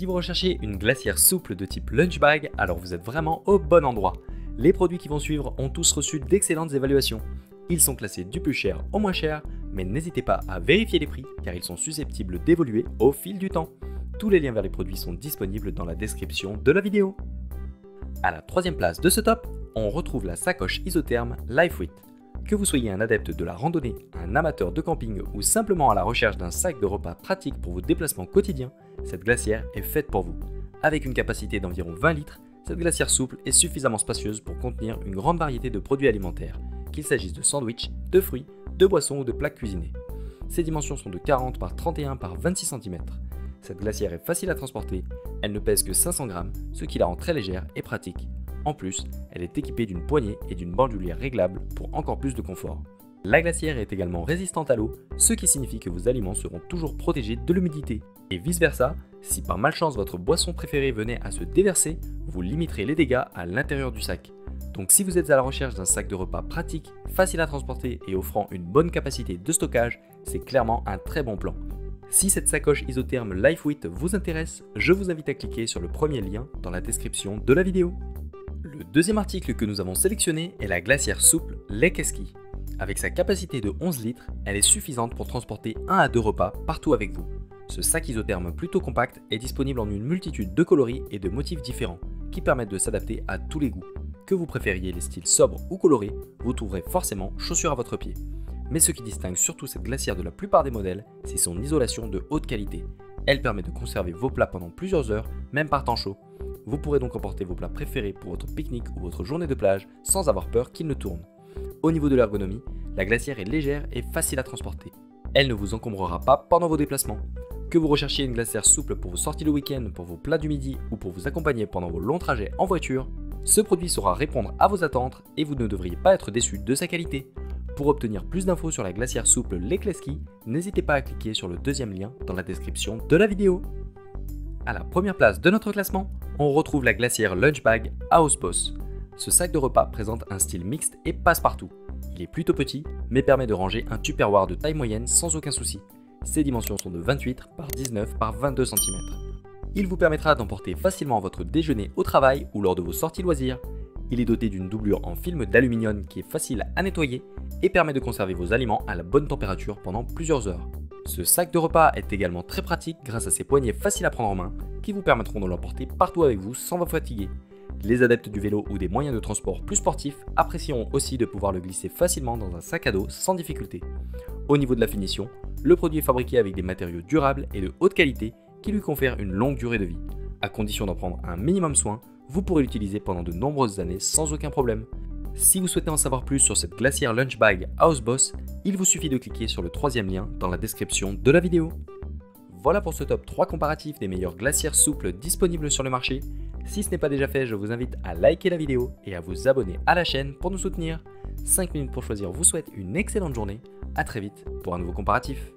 Si vous recherchez une glacière souple de type lunch bag, alors vous êtes vraiment au bon endroit. Les produits qui vont suivre ont tous reçu d'excellentes évaluations. Ils sont classés du plus cher au moins cher, mais n'hésitez pas à vérifier les prix car ils sont susceptibles d'évoluer au fil du temps. Tous les liens vers les produits sont disponibles dans la description de la vidéo. À la troisième place de ce top, on retrouve la sacoche isotherme LifeWit. Que vous soyez un adepte de la randonnée, un amateur de camping ou simplement à la recherche d'un sac de repas pratique pour vos déplacements quotidiens, cette glacière est faite pour vous. Avec une capacité d'environ 20 litres, cette glacière souple est suffisamment spacieuse pour contenir une grande variété de produits alimentaires, qu'il s'agisse de sandwichs, de fruits, de boissons ou de plaques cuisinées. Ses dimensions sont de 40 par 31 par 26 cm. Cette glacière est facile à transporter, elle ne pèse que 500 grammes, ce qui la rend très légère et pratique. En plus, elle est équipée d'une poignée et d'une bandoulière réglable pour encore plus de confort. La glacière est également résistante à l'eau, ce qui signifie que vos aliments seront toujours protégés de l'humidité. Et vice versa, si par malchance votre boisson préférée venait à se déverser, vous limiterez les dégâts à l'intérieur du sac. Donc si vous êtes à la recherche d'un sac de repas pratique, facile à transporter et offrant une bonne capacité de stockage, c'est clairement un très bon plan. Si cette sacoche isotherme LifeWit vous intéresse, je vous invite à cliquer sur le premier lien dans la description de la vidéo. Le deuxième article que nous avons sélectionné est la glacière souple Lekeski. Avec sa capacité de 11 litres, elle est suffisante pour transporter 1 à 2 repas partout avec vous. Ce sac isotherme plutôt compact est disponible en une multitude de coloris et de motifs différents qui permettent de s'adapter à tous les goûts. Que vous préfériez les styles sobres ou colorés, vous trouverez forcément chaussures à votre pied. Mais ce qui distingue surtout cette glacière de la plupart des modèles, c'est son isolation de haute qualité. Elle permet de conserver vos plats pendant plusieurs heures, même par temps chaud. Vous pourrez donc emporter vos plats préférés pour votre pique-nique ou votre journée de plage sans avoir peur qu'ils ne tournent. Au niveau de l'ergonomie, la glacière est légère et facile à transporter. Elle ne vous encombrera pas pendant vos déplacements. Que vous recherchiez une glacière souple pour vos sorties le week-end, pour vos plats du midi ou pour vous accompagner pendant vos longs trajets en voiture, ce produit saura répondre à vos attentes et vous ne devriez pas être déçu de sa qualité. Pour obtenir plus d'infos sur la glacière souple Lekleski, n'hésitez pas à cliquer sur le deuxième lien dans la description de la vidéo. À la première place de notre classement, on retrouve la glacière Lunchbag House Boss. Ce sac de repas présente un style mixte et passe partout. Il est plutôt petit, mais permet de ranger un tupperware de taille moyenne sans aucun souci. Ses dimensions sont de 28 par 19 par 22 cm. Il vous permettra d'emporter facilement votre déjeuner au travail ou lors de vos sorties loisirs. Il est doté d'une doublure en film d'aluminium qui est facile à nettoyer et permet de conserver vos aliments à la bonne température pendant plusieurs heures. Ce sac de repas est également très pratique grâce à ses poignées faciles à prendre en main qui vous permettront de l'emporter partout avec vous sans vous fatiguer. Les adeptes du vélo ou des moyens de transport plus sportifs apprécieront aussi de pouvoir le glisser facilement dans un sac à dos sans difficulté. Au niveau de la finition, le produit est fabriqué avec des matériaux durables et de haute qualité qui lui confèrent une longue durée de vie. À condition d'en prendre un minimum soin, vous pourrez l'utiliser pendant de nombreuses années sans aucun problème. Si vous souhaitez en savoir plus sur cette glacière Lunch Bag House Boss, il vous suffit de cliquer sur le troisième lien dans la description de la vidéo. Voilà pour ce top 3 comparatif des meilleures glacières souples disponibles sur le marché. Si ce n'est pas déjà fait, je vous invite à liker la vidéo et à vous abonner à la chaîne pour nous soutenir. 5 minutes pour choisir vous souhaite une excellente journée. A très vite pour un nouveau comparatif.